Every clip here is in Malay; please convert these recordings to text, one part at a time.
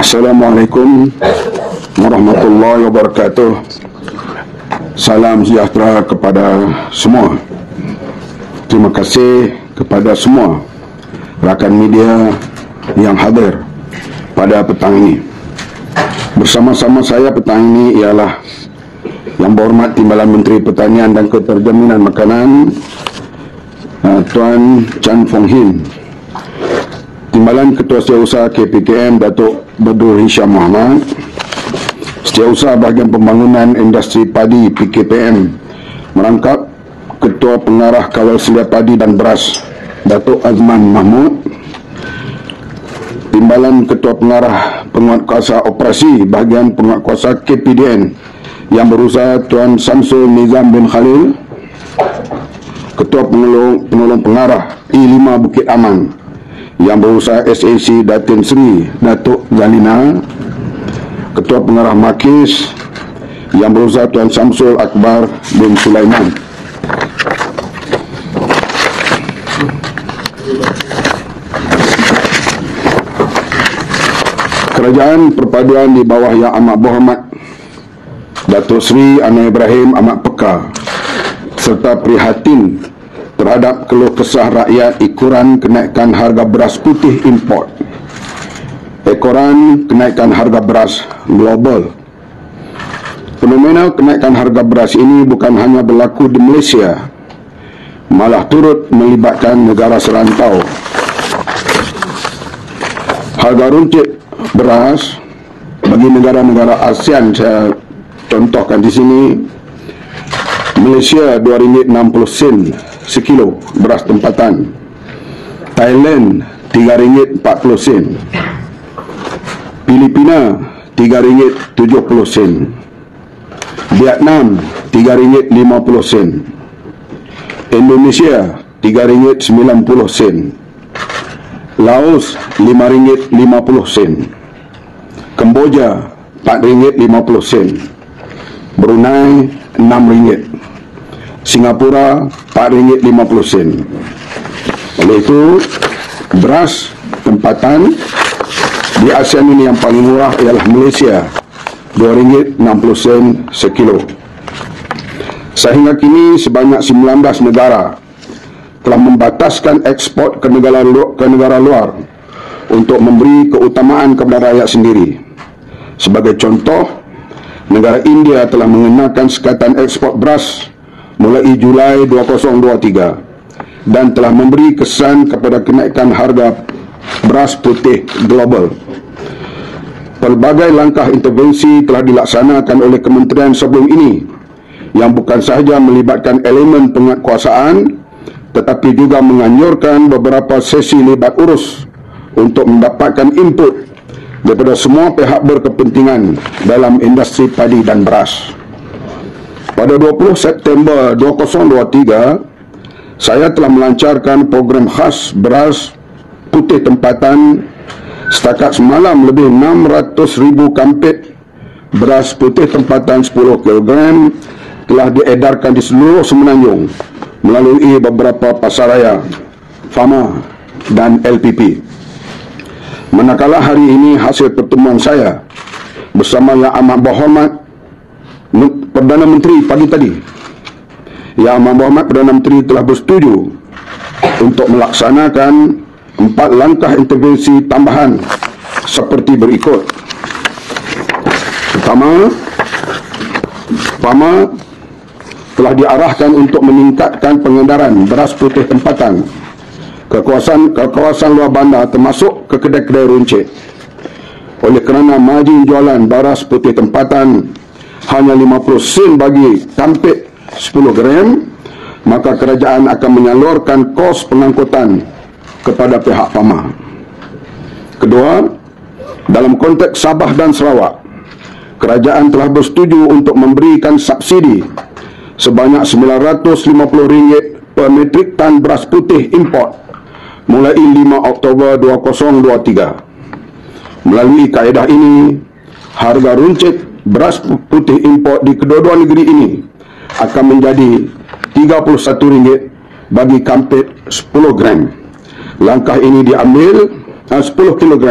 Assalamualaikum warahmatullahi wabarakatuh. Salam sejahtera kepada semua. Terima kasih kepada semua rakan media yang hadir pada petang ini. Bersama-sama saya petang ini ialah yang berhormat Timbalan Menteri Pertanian dan Keterjaminan Makanan uh, Tuan Chan Fong Hin Timbalan Ketua Setiausaha KPKM Datuk Badrul Hisham Muhammad Setiausaha Bahagian Pembangunan Industri Padi PKPM merangkap Ketua Pengarah Kawal Selia Padi dan Beras Datuk Azman Mahmud. Timbalan Ketua Pengarah Penguatkuasa Operasi Bahagian Penguatkuasa KPDN yang berusaha Tuan Samsul Nizam bin Khalil. Ketua Penolong, Penolong Pengarah I5 Bukit Aman yang berusaha SAC Datin Seri Datuk Zalina Ketua Pengarah Makis yang berusaha Tuan Samsul Akbar bin Sulaiman. Kerajaan perpaduan di bawah Yang Amat Berhormat Datuk Seri Anwar Ibrahim Amat Peka serta prihatin terhadap keluh kesah rakyat ikuran kenaikan harga beras putih import. Ekoran kenaikan harga beras global. Fenomena kenaikan harga beras ini bukan hanya berlaku di Malaysia, malah turut melibatkan negara serantau. Harga runcit beras bagi negara-negara ASEAN saya contohkan di sini Malaysia RM2.60 sen sekilo beras tempatan. Thailand RM3.40 sen. Filipina RM3.70 sen. Vietnam RM3.50 sen. Indonesia RM3.90 sen. Laos RM5.50 sen. Kemboja RM4.50 sen. Brunei RM6 Singapura RM4.50 oleh itu beras tempatan di ASEAN ini yang paling murah ialah Malaysia RM2.60 sekilo. Sehingga kini sebanyak 19 negara telah membataskan ekspor ke negara, ke negara luar untuk memberi keutamaan kepada rakyat sendiri. Sebagai contoh negara India telah mengenakan sekatan ekspor beras mulai Julai 2023 dan telah memberi kesan kepada kenaikan harga beras putih global. Pelbagai langkah intervensi telah dilaksanakan oleh kementerian sebelum ini yang bukan sahaja melibatkan elemen penguatkuasaan tetapi juga menganjurkan beberapa sesi libat urus untuk mendapatkan input daripada semua pihak berkepentingan dalam industri padi dan beras. Pada 20 September 2023, saya telah melancarkan program khas beras putih tempatan setakat semalam lebih 600 ribu kampit beras putih tempatan 10 kg telah diedarkan di seluruh Semenanjung melalui beberapa pasaraya, Fama dan LPP. Manakala hari ini hasil pertemuan saya bersama Yang Amat Berhormat Perdana Menteri pagi tadi Yang Amat Muhammad Perdana Menteri telah bersetuju untuk melaksanakan empat langkah intervensi tambahan seperti berikut. Pertama, Pertama, telah diarahkan untuk meningkatkan pengedaran beras putih tempatan ke kawasan, ke kawasan luar bandar termasuk ke kedai-kedai runcit. Oleh kerana margin jualan beras putih tempatan hanya 50 sen bagi kampit 10 gram maka kerajaan akan menyalurkan kos pengangkutan kepada pihak FAMA. Kedua dalam konteks Sabah dan Sarawak kerajaan telah bersetuju untuk memberikan subsidi sebanyak RM950 per metrik tan beras putih import mulai 5 Oktober 2023 melalui kaedah ini harga runcit beras putih import di kedua-dua negeri ini akan menjadi RM31 bagi kampit 10 gram. Langkah ini diambil uh, 10 kg.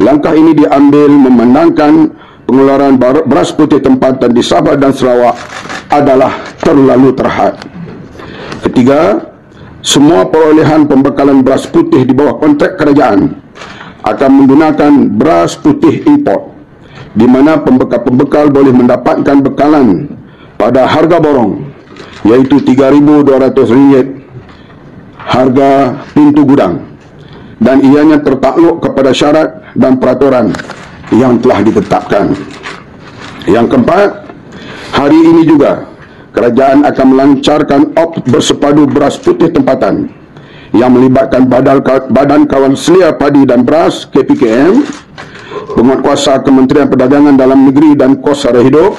Langkah ini diambil memandangkan pengeluaran beras putih tempatan di Sabah dan Sarawak adalah terlalu terhad. Ketiga, semua perolehan pembekalan beras putih di bawah kontrak kerajaan akan menggunakan beras putih import di mana pembekal-pembekal boleh mendapatkan bekalan pada harga borong iaitu RM3,200 harga pintu gudang dan ianya tertakluk kepada syarat dan peraturan yang telah ditetapkan. Yang keempat, hari ini juga kerajaan akan melancarkan op bersepadu beras putih tempatan yang melibatkan Badan Kawan Selia Padi dan Beras KPKM, penguatkuasa Kementerian Perdagangan Dalam Negeri dan Kos Sara Hidup,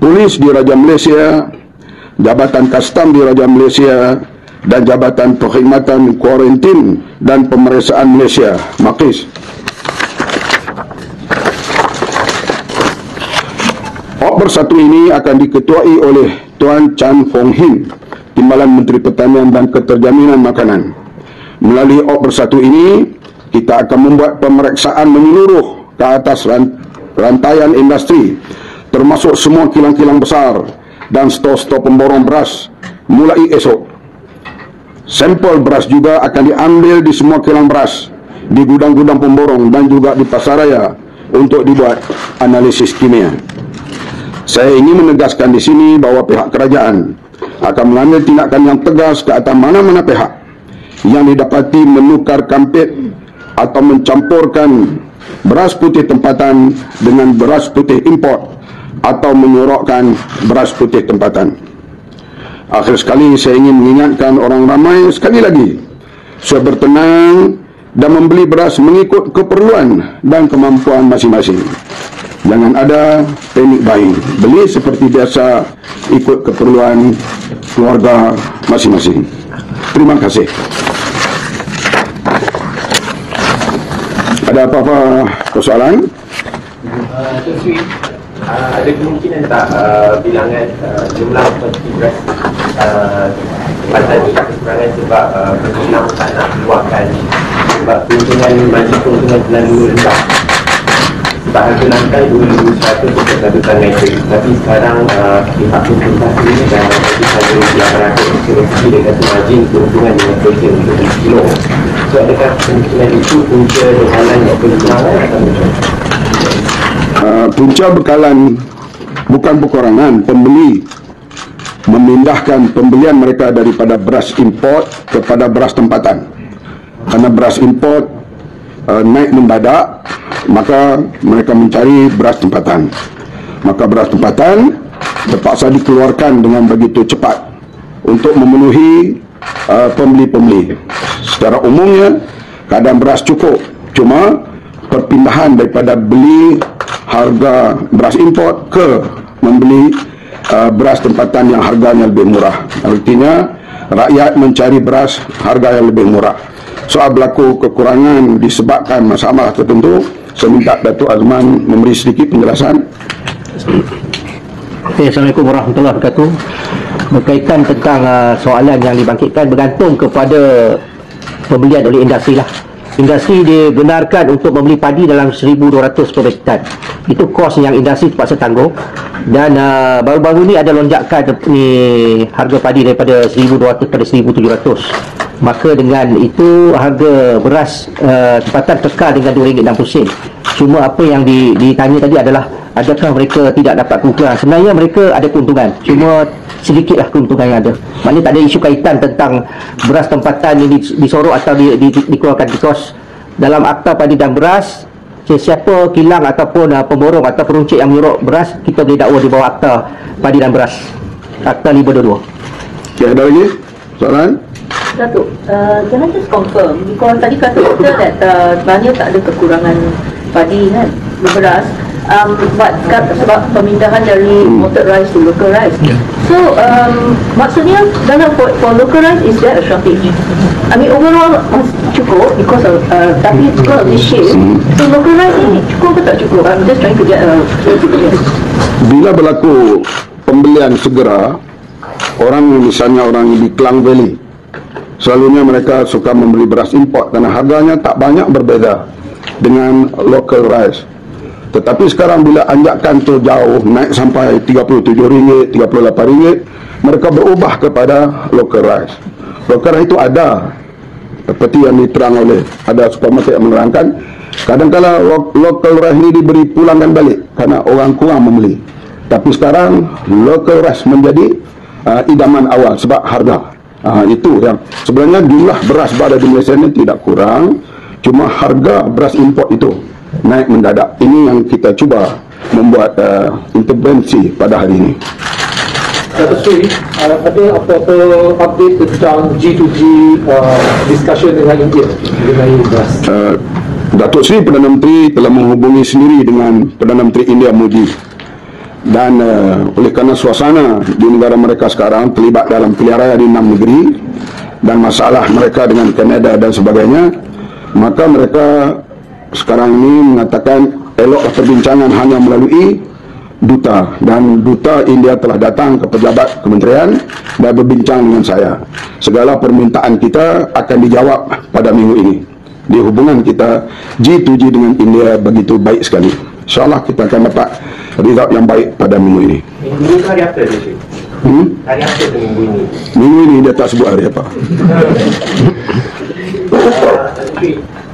Polis di Raja Malaysia, Jabatan Kastam di Raja Malaysia dan Jabatan Perkhidmatan Kuarantin dan Pemeriksaan Malaysia, MAKIS. Ok bersatu ini akan diketuai oleh Tuan Chan Fong Hin, Timbalan Menteri Pertanian dan Keterjaminan Makanan. Melalui Ok bersatu ini, kita akan membuat pemeriksaan menyeluruh ke atas rantaian industri termasuk semua kilang-kilang besar dan stor-stor pemborong beras mulai esok. Sampel beras juga akan diambil di semua kilang beras di gudang-gudang pemborong dan juga di pasaraya untuk dibuat analisis kimia. Saya ingin menegaskan di sini bahawa pihak kerajaan akan mengambil tindakan yang tegas ke atas mana-mana pihak yang didapati menukar kampit atau mencampurkan beras putih tempatan dengan beras putih import atau menyorokkan beras putih tempatan. Akhir sekali saya ingin mengingatkan orang ramai sekali lagi supaya bertenang dan membeli beras mengikut keperluan dan kemampuan masing-masing. Jangan ada panik buying. Beli seperti biasa ikut keperluan keluarga masing-masing. Terima kasih. Ada apa-apa persoalan? Uh, ada kemungkinan tak uh, bilangan uh, jumlah beras uh, pada ini kekurangan sebab uh, penjelang tak nak keluarkan sebab keuntungan majlis keuntungan terlalu rendah. Sebab harga nangkai 2,100 untuk satu tan metrik tapi sekarang uh, pihak pemerintah sendiri dah satu yang berakhir kira-kira dia kata margin keuntungan dengan kerja untuk kilo. So adakah kemungkinan itu punca bekalan yang berkurangan atau macam uh, punca bekalan bukan berkurangan pembeli. Memindahkan pembelian mereka daripada beras import kepada beras tempatan. Kerana beras import uh, naik mendadak maka mereka mencari beras tempatan. Maka beras tempatan terpaksa dikeluarkan dengan begitu cepat untuk memenuhi uh, pembeli-pembeli. Secara umumnya keadaan beras cukup. Cuma perpindahan daripada beli harga beras import ke membeli uh, beras tempatan yang harganya lebih murah. Artinya rakyat mencari beras harga yang lebih murah. Soal berlaku kekurangan disebabkan masalah tertentu saya minta Datuk Azman memberi sedikit penjelasan. Okay, Assalamualaikum warahmatullahi wabarakatuh. Berkaitan tentang uh, soalan yang dibangkitkan bergantung kepada pembelian oleh industri lah industri dibenarkan untuk membeli padi dalam 1200 per itu kos yang industri terpaksa tanggung dan uh, baru-baru ni ada lonjakan ni harga padi daripada 1200 pada 1700 maka dengan itu harga beras uh, tempatan kekal dengan RM2.60 cuma apa yang di, ditanya tadi adalah adakah mereka tidak dapat keuntungan? Sebenarnya mereka ada keuntungan cuma sedikitlah keuntungan yang ada. Maknanya tak ada isu kaitan tentang beras tempatan ini disorok atau di, di, di, dikeluarkan because dalam akta padi dan beras sesiapa kilang ataupun uh, pemborong atau peruncit yang menyuruh beras kita boleh dakwa di bawah akta padi dan beras. Akta 522 okay, ada lagi? Soalan Datuk, uh, can I just confirm because tadi kata kita that uh, sebenarnya tak ada kekurangan padi kan? Beras. Um, but sebab pemindahan dari hmm. motor rice to local rice yeah. so um, maksudnya dalam for, for local rice is there a shortage? I mean overall cukup because of uh, tapi because of this shift. Hmm. so local rice ni cukup ke tak cukup? I'm just trying to get a bila berlaku pembelian segera orang misalnya orang di Klang Valley selalunya mereka suka membeli beras import kerana harganya tak banyak berbeza dengan local rice. Tetapi sekarang bila anjakan tu jauh naik sampai RM37, RM38, mereka berubah kepada local rice. Local rice itu ada seperti yang diterang oleh ada supermarket yang menerangkan kadang-kadang lo- local rice ini diberi pulangkan balik karena orang kurang membeli. Tapi sekarang local rice menjadi uh, idaman awal sebab harga. Uh, itu yang sebenarnya jumlah beras berada di Malaysia ini tidak kurang, cuma harga beras import itu naik mendadak. Ini yang kita cuba membuat uh, intervensi pada hari ini. Dato' Sri, uh, ada apa-apa update tentang G2G uh, discussion dengan India mengenai beras? Uh, Datuk Seri Perdana Menteri telah menghubungi sendiri dengan Perdana Menteri India Modi dan uh, oleh kerana suasana di negara mereka sekarang terlibat dalam pilihan raya di enam negeri dan masalah mereka dengan Kanada dan sebagainya maka mereka sekarang ini mengatakan eloklah perbincangan hanya melalui duta. Dan duta India telah datang ke pejabat kementerian dan berbincang dengan saya. Segala permintaan kita akan dijawab pada minggu ini. Di hubungan kita G2G dengan India begitu baik sekali insyaAllah kita akan dapat result yang baik pada minggu ini Minggu ni hari apa dia Syed? hmm? Hari apa tu minggu ini? minggu ini dia tak sebut hari apa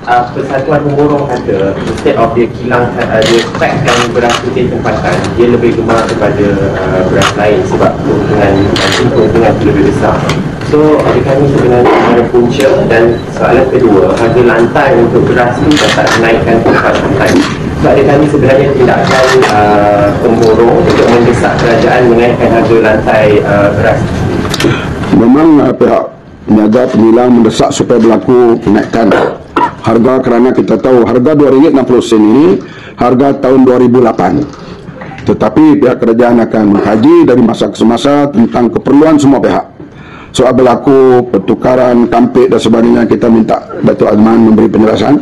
uh, Persatuan Pemborong kata instead of dia kilang uh, dia spekkan beras putih tempatan dia lebih gemar kepada uh, beras lain sebab keuntungan keuntungan itu lebih besar so adakah ini sebenarnya ada punca dan soalan kedua harga lantai untuk beras itu dapat menaikkan tempat lantai adakah ini sebenarnya tindakan uh, pemborong untuk mendesak kerajaan menaikkan harga lantai uh, beras. Memang uh, pihak peniaga penilang mendesak supaya berlaku kenaikan harga kerana kita tahu harga RM2.60 ini harga tahun 2008 tetapi pihak kerajaan akan mengkaji dari masa ke semasa tentang keperluan semua pihak. Soal berlaku pertukaran kampik dan sebagainya kita minta Datuk Azman memberi penjelasan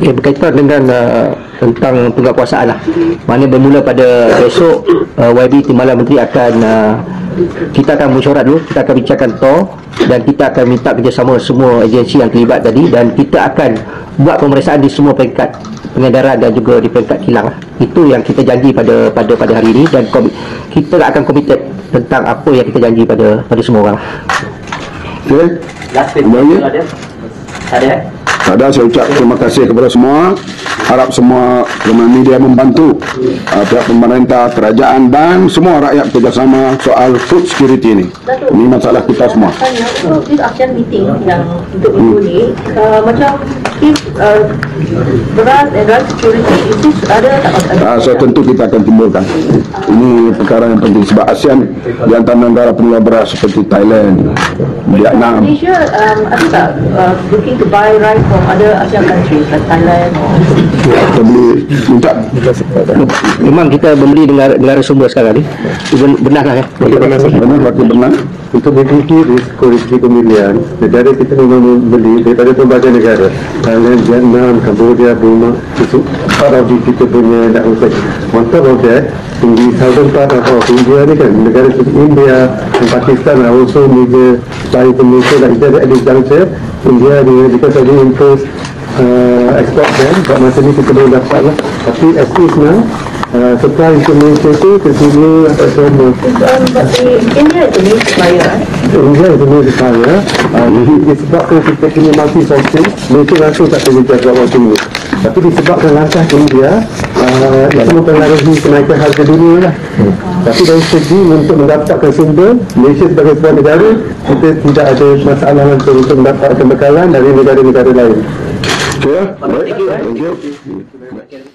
Ya, berkaitan dengan uh, tentang penguatkuasaan lah. Mana bermula pada besok uh, YB Timbalan Menteri akan uh, kita akan mesyuarat dulu, kita akan bincangkan TOR dan kita akan minta kerjasama semua agensi yang terlibat tadi dan kita akan buat pemeriksaan di semua peringkat pengedaran dan juga di peringkat kilang lah. Itu yang kita janji pada pada pada hari ini dan komi- kita akan komited tentang apa yang kita janji pada pada semua orang. lah. okey last ada? ada ada saya ucap terima kasih kepada semua. Harap semua teman media membantu uh, pihak pemerintah kerajaan dan semua rakyat bekerjasama soal food security ini. Ini masalah kita semua. Tanya, so this ASEAN meeting yang untuk minggu ni, uh, macam if uh, beras and rice security, is this ada tak? Ada? uh, so tentu kita akan timbulkan. Ini perkara yang penting sebab ASEAN di antara negara pengelola beras seperti Thailand Vietnam. Malaysia um, ada tak uh, looking to buy rice from ASEAN countries like Thailand or kita beli minta? Memang kita membeli dengan negara sumber sekarang ni. Ben- Benar lah ya. benar wakil benar untuk mengikuti risiko risiko pemilihan negara kita memang membeli daripada pelbagai negara. Thailand, Vietnam, Cambodia, Burma itu part of kita punya nak usai on top of that in the southern part of, of India ni kan negara seperti India dan Pakistan are also major supplier to Malaysia like that at this juncture India dia because of the impose uh, export ban buat masa ni kita boleh dapat lah. Tapi as is now uh, supply untuk Malaysia tu continue apa semua. Um, but the India is the main supplier? India itu ni saya uh, disebabkan kita punya multi sourcing Malaysia rasa tak boleh jaga waktu ini tapi disebabkan langkah India uh, itu mempengaruhi kenaikan harga dunia lah. Tapi dari segi untuk mendapatkan sumber Malaysia sebagai sebuah negara kita tidak ada masalah langsung untuk mendapatkan bekalan dari negara-negara lain. Okay, baik. Thank you.